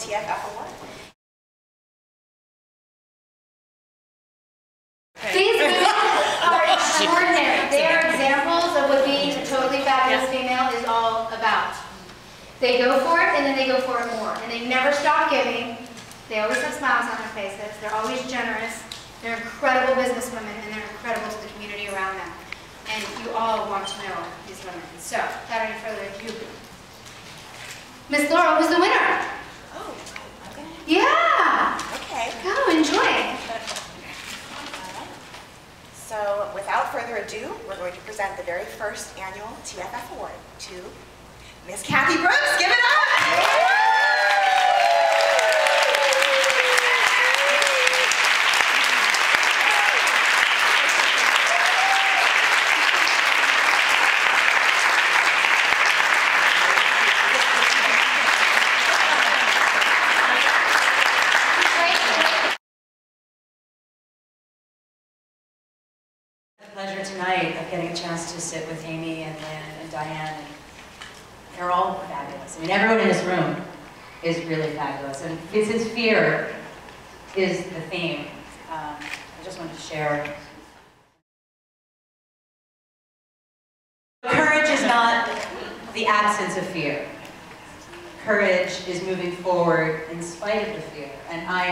TFF award. These women are extraordinary. They are examples of what being a totally fabulous female is all about. They go for it and then they go for it more. And they never stop giving. They always have smiles on their faces. They're always generous. They're incredible businesswomen and they're incredible to the community around them. And you all want to know these women. So, without any further ado, Miss Laurel, was the winner? Oh, okay. Yeah! Okay. Go, enjoy. Without further ado, we're going to present the very first annual TFF award to Miss Cathy Brooks. Give it up! The pleasure tonight of getting a chance to sit with Amy and Lynn and Diane. And they're all fabulous. I mean, everyone in this room is really fabulous. And since fear is the theme, um, I just wanted to share. Courage is not the absence of fear. Courage is moving forward in spite of the fear. And I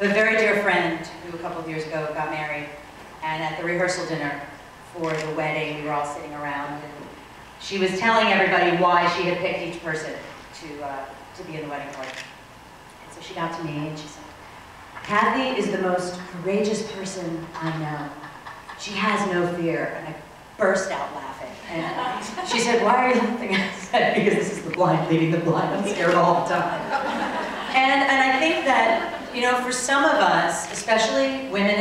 have a very dear friend who a couple of years ago got married and at the rehearsal dinner for the wedding, we were all sitting around, and she was telling everybody why she had picked each person to, uh, to be in the wedding party. And so she got to me and she said, Cathy is the most courageous person I know. She has no fear. And I burst out laughing. And she said, why are you laughing? I said, because this is the blind leading the blind. I'm scared all the time. And, and I think that, you know, for some of us, especially women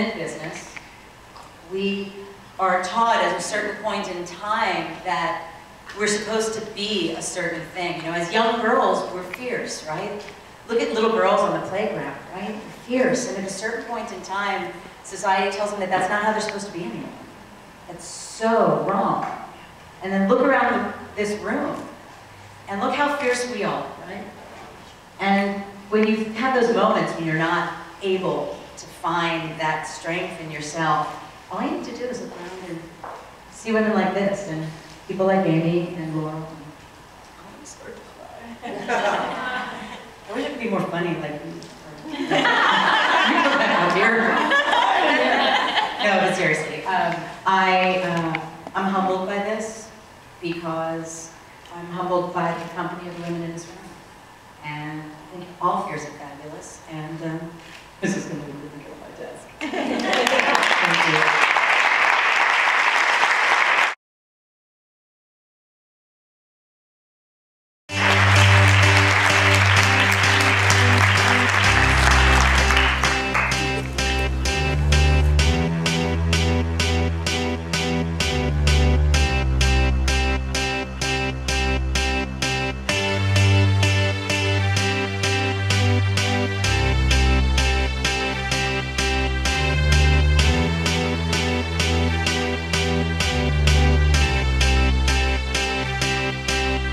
we are taught at a certain point in time that we're supposed to be a certain thing. You know, as young girls, we're fierce, right? Look at little girls on the playground, right? They're fierce, and at a certain point in time, society tells them that that's not how they're supposed to be anymore. That's so wrong. And then look around this room, and look how fierce we are, right? And when you have those moments when you're not able to find that strength in yourself, all you need to do is look around and see women like this, and people like Amy and Laurel. I'm start to cry. I wish it could be more funny, like you. no, but seriously, um, I uh, I'm humbled by this because I'm humbled by the company of the women in this room, and I think all fears are fabulous. And um, this is going to